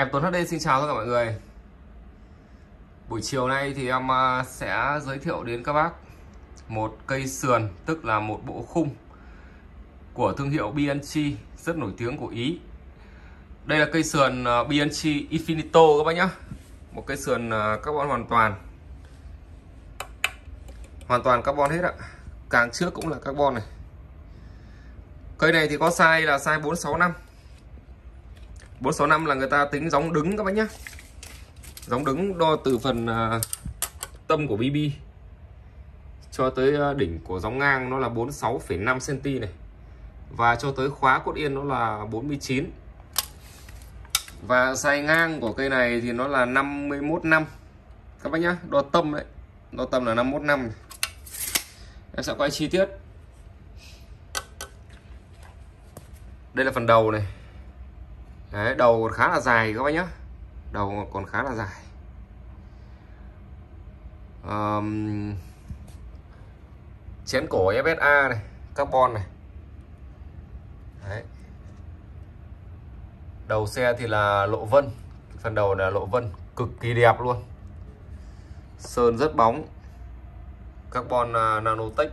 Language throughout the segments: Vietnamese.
Em Tuấn HD xin chào tất cả mọi người. Buổi chiều nay thì em à, sẽ giới thiệu đến các bác một cây sườn, tức là một bộ khung của thương hiệu BNC rất nổi tiếng của Ý. Đây là cây sườn à, BNC Infinito các bác nhé Một cây sườn à, carbon hoàn toàn. Hoàn toàn carbon hết ạ. Càng trước cũng là carbon này. Cây này thì có size là size 465 465 là người ta tính giống đứng các bác nhé Giống đứng đo từ phần à, tâm của BB cho tới à, đỉnh của giống ngang nó là 46,5 cm này và cho tới khóa cốt yên nó là 49 và sai ngang của cây này thì nó là 51 năm. Các bác nhá đo tâm đấy đo tâm là 51 năm em sẽ quay chi tiết. Đây là phần đầu này. Đấy, đầu khá là dài các bác nhé đầu còn khá là dài. Um, chén cổ FSA này carbon này. Đấy. đầu xe thì là lộ vân phần đầu là lộ vân cực kỳ đẹp luôn. Sơn rất bóng. Carbon uh, nanotech.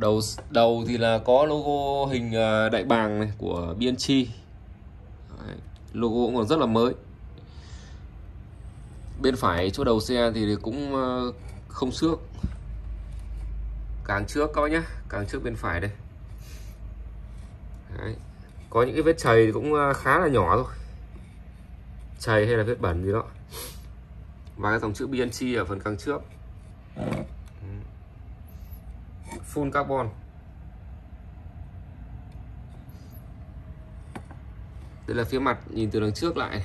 Đầu đầu thì là có logo hình à, đại bàng này của BNC Đấy, logo cũng còn rất là mới. Bên phải chỗ đầu xe thì cũng à, không xước. Càng trước các bác nhé càng trước bên phải đây. Đấy. có những cái vết chày cũng à, khá là nhỏ thôi. Chày hay là vết bẩn gì đó. Và cái dòng chữ BNC ở phần càng trước full carbon. Đây là phía mặt, nhìn từ đằng trước lại.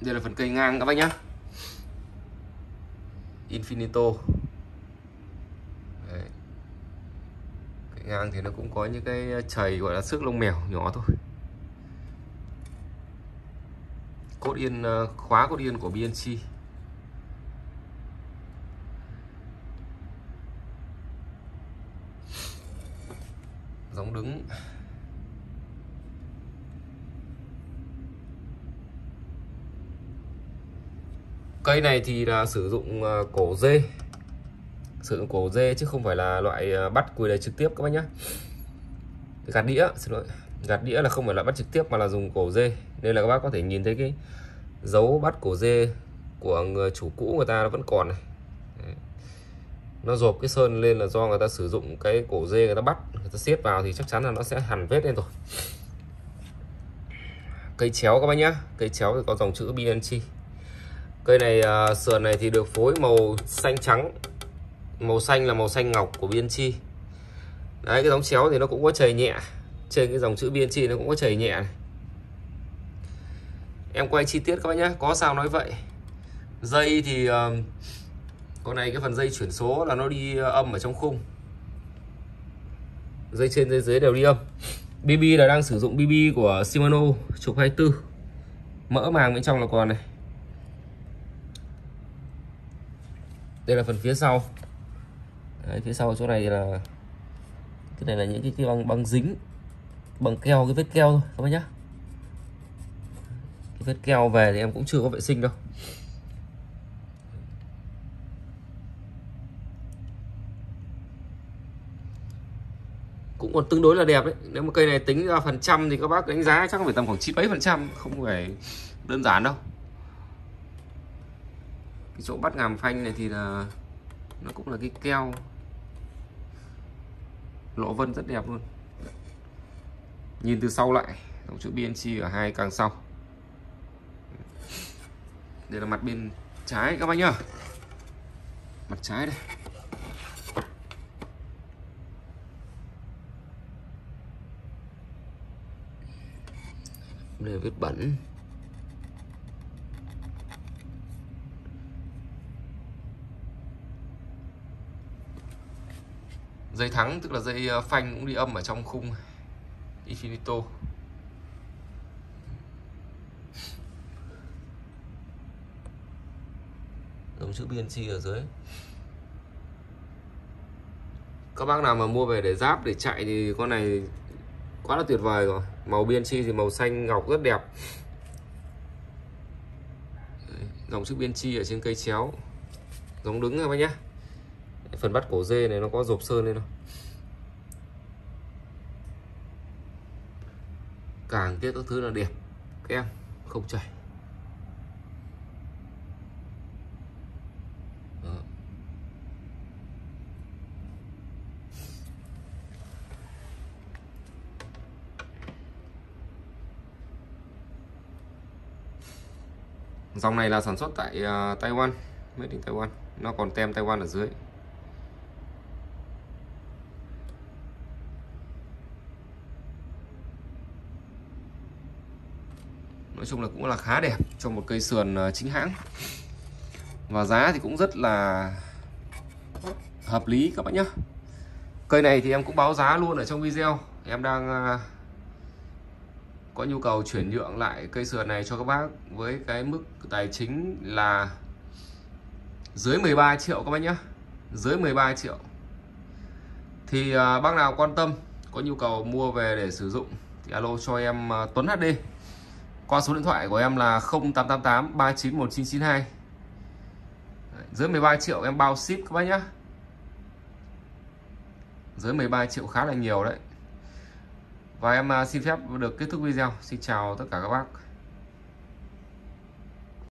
Đây là phần cây ngang các bác nhé Infinito. Đấy. cái ngang thì nó cũng có những cái chày gọi là sức lông mèo nhỏ thôi. Cốt yên ờ, khóa cốt yên của BNC giống đứng. Cây này thì là sử dụng ờ, cổ dê. Sử dụng cổ dê chứ không phải là loại ờ, bắt cùi đầy trực tiếp các bác nhá. Gạt đĩa, xin lỗi. Gạt đĩa là không phải là bắt trực tiếp mà là dùng cổ dê. Nên là các bác có thể nhìn thấy cái dấu bắt cổ dê của người, chủ cũ người ta nó vẫn còn này. Đấy. nó rộp cái sơn lên là do người ta sử dụng cái cổ dê người ta bắt, người ta siết vào thì chắc chắn là nó sẽ hẳn vết lên rồi. Cây chéo các bác nhá. Cây chéo thì có dòng chữ BNC cây này uh, sườn này thì được phối màu xanh trắng. Màu xanh là màu xanh ngọc của biên chi. Đấy cái giống chéo thì nó cũng có chảy nhẹ. Trên cái dòng chữ biên chi nó cũng có chảy nhẹ này. em quay chi tiết các bác nhé có sao nói vậy. Dây thì uh, con này cái phần dây chuyển số là nó đi âm ở trong khung. Dây trên dây dưới đều đi âm. BB là đang sử dụng BB của Shimano trục 24 mỡ màng bên trong là còn này. Đây là phần phía sau. Đấy, phía sau chỗ này là cái này là những cái, cái băng băng dính. Bằng keo cái vết keo thôi các bác nhá. Cái vết keo về thì em cũng chưa có vệ sinh đâu. Cũng còn tương đối là đẹp đấy. Nếu mà cây này tính ra phần trăm thì các bác đánh giá chắc phải tầm khoảng chín mấy phần trăm. Không phải đơn giản đâu cái chỗ bắt ngàm phanh này thì là nó cũng là cái keo. Lỗ vân rất đẹp luôn. Nhìn từ sau lại, dòng chữ BNC ở hai càng sau. Đây là mặt bên trái các bác nhá. Mặt trái đây. Đây là vết bẩn. Dây thắng tức là dây ờ, phanh cũng đi âm ở trong khung Infinito. Dòng chữ BNC ở dưới. Các bác nào mà mua về để giáp để chạy thì con này quá là tuyệt vời rồi. Màu BNC thì màu xanh ngọc rất đẹp. Dòng chữ BNC ở trên cây chéo. Giống đứng các bác nhé phần bắt cổ dê này nó có rộp sơn lên đâu càng tiết các thứ là đẹp các em không chảy. Dòng này là sản xuất tại uh, Taiwan made in Taiwan. Nó còn tem Taiwan ở dưới. Nói chung là cũng là khá đẹp cho một cây sườn ờ, chính hãng. Và giá thì cũng rất là hợp lý các bạn nhé cây này thì em cũng báo giá luôn ở trong video. Em đang ờ, có nhu cầu chuyển nhượng lại cây sườn này cho các bác với cái mức tài chính là dưới 13 triệu các bác nhé dưới 13 triệu. Thì ờ, bác nào quan tâm, có nhu cầu mua về để sử dụng thì alo cho em Tuấn HD qua số điện thoại của em là 0888 391992 dưới 13 triệu em bao ship các bác nhá. Dưới 13 triệu khá là nhiều đấy. Và em à, xin phép được kết thúc video. Xin chào tất cả các bác.